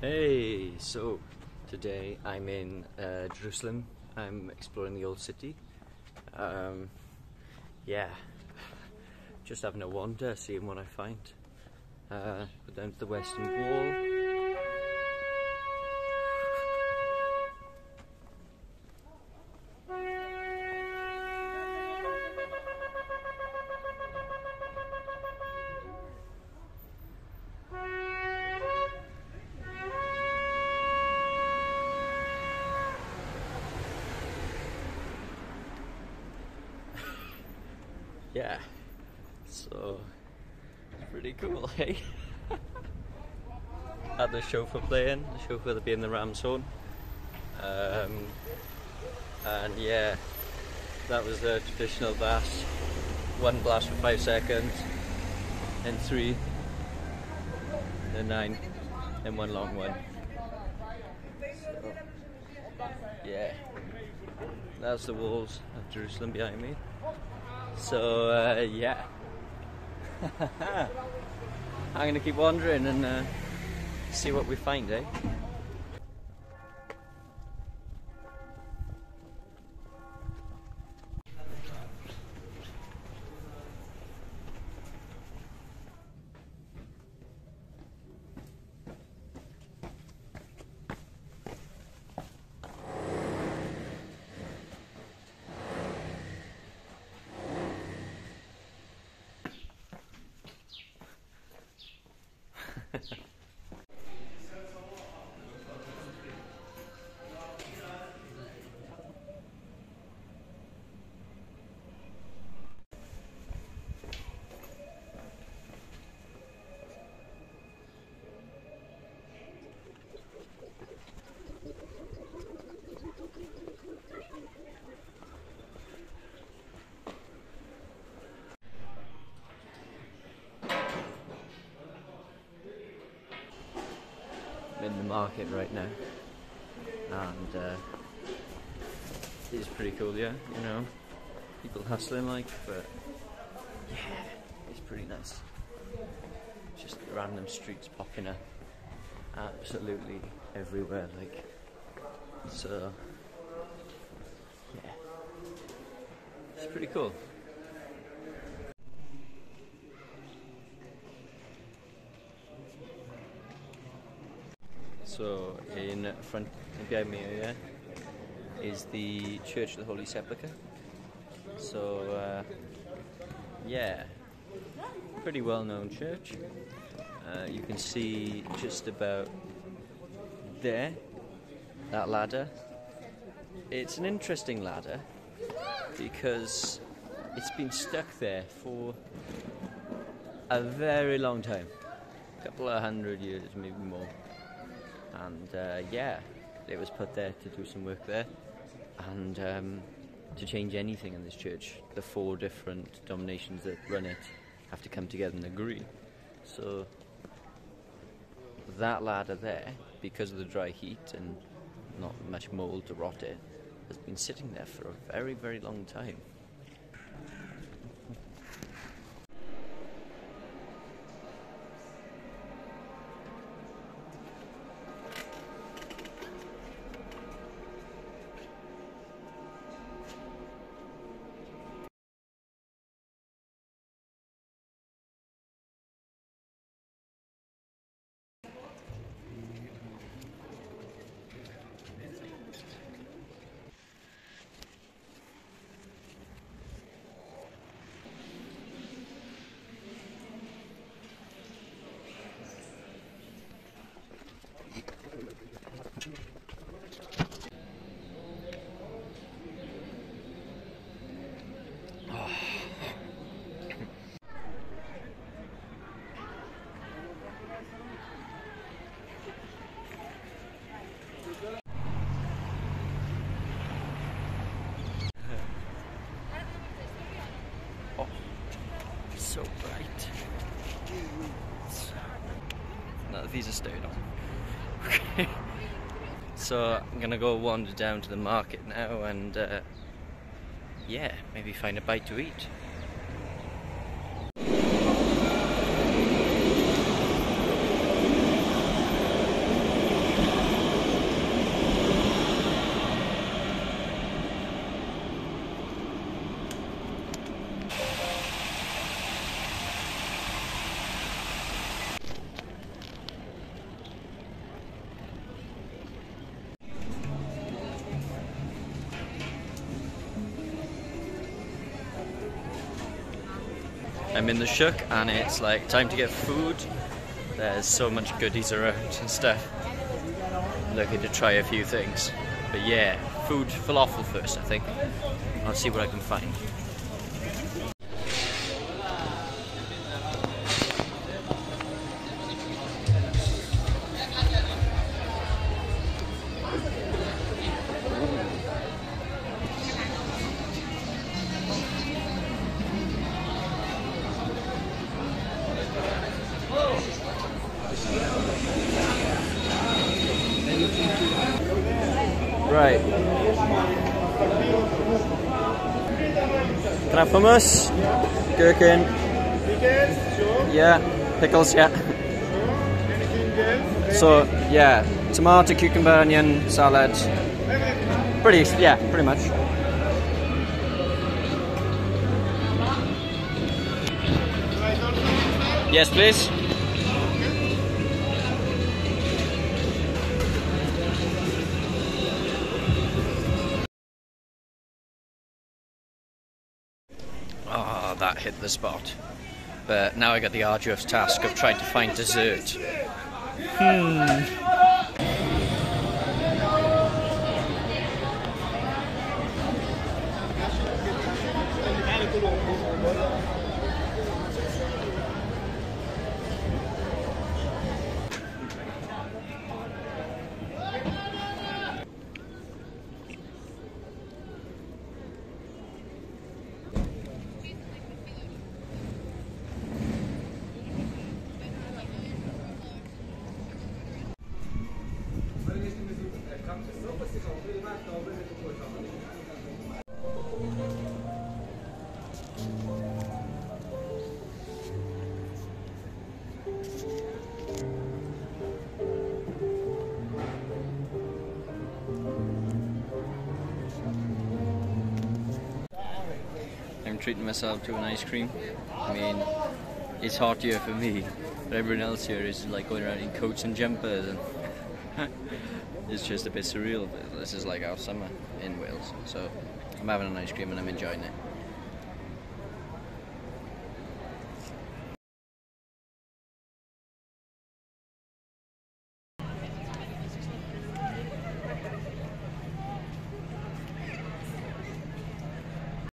Hey, so today I'm in uh, Jerusalem. I'm exploring the old city. Um, yeah, just having a wander, seeing what I find. Uh, down to the Western Wall. Yeah, so it's pretty cool, hey? Had the shofar playing, the shofar that be in the Ram's horn. Um, and yeah, that was the traditional blast. One blast for five seconds, and three, then nine, and one long one. Yeah, that's the walls of Jerusalem behind me. So uh, yeah, I'm gonna keep wandering and uh, see what we find, eh? In the market right now, and uh, it's pretty cool, yeah. You know, people hustling like, but yeah, it's pretty nice. Just random streets popping up, absolutely everywhere, like. So, yeah, it's pretty cool. So in front behind me here is the Church of the Holy Sepulchre. So uh, yeah, pretty well known church. Uh, you can see just about there that ladder. It's an interesting ladder because it's been stuck there for a very long time, a couple of hundred years, maybe more and uh, yeah, it was put there to do some work there, and um, to change anything in this church, the four different denominations that run it have to come together and agree. So that ladder there, because of the dry heat and not much mould to rot it, has been sitting there for a very, very long time. These are staying on. Okay. so I'm gonna go wander down to the market now and uh, yeah, maybe find a bite to eat. I'm in the Shuk and it's like time to get food. There's so much goodies around and stuff. Looking to try a few things. But yeah, food falafel first I think. I'll see what I can find. Right. Can I have hummus? Gherkin? Yeah. Pickles, yeah. So, yeah. Tomato, cucumber, onion, salad. Pretty, yeah, pretty much. Yes, please. Hit the spot. But now I got the arduous task of trying to find dessert. Hmm. I'm treating myself to an ice cream. I mean, it's hot here for me, but everyone else here is like going around in coats and jumpers, and it's just a bit surreal. This is like our summer in Wales, so I'm having an ice cream and I'm enjoying it.